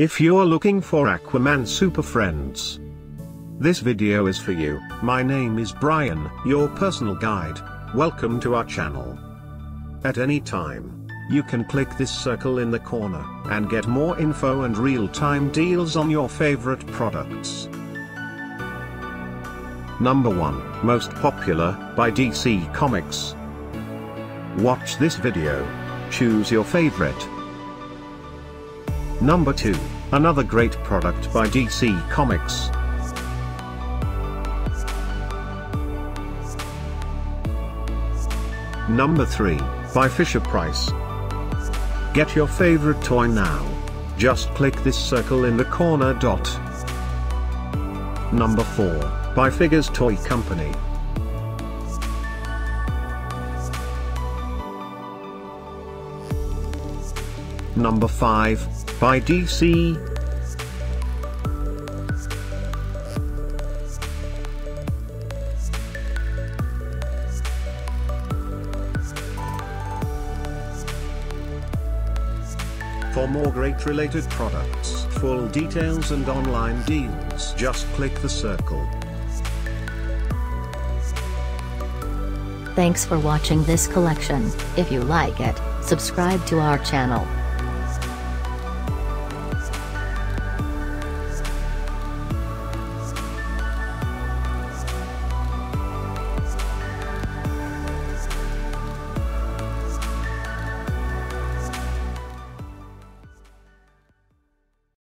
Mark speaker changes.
Speaker 1: If you're looking for Aquaman Super Friends, this video is for you. My name is Brian, your personal guide. Welcome to our channel. At any time, you can click this circle in the corner, and get more info and real-time deals on your favorite products. Number 1, Most Popular, by DC Comics. Watch this video. Choose your favorite. Number 2, another great product by DC Comics. Number 3, by Fisher Price. Get your favorite toy now. Just click this circle in the corner dot. Number 4, by Figures Toy Company. Number 5, by DC. For more great related products, full details and online deals, just click the circle.
Speaker 2: Thanks for watching this collection. If you like it, subscribe to our channel.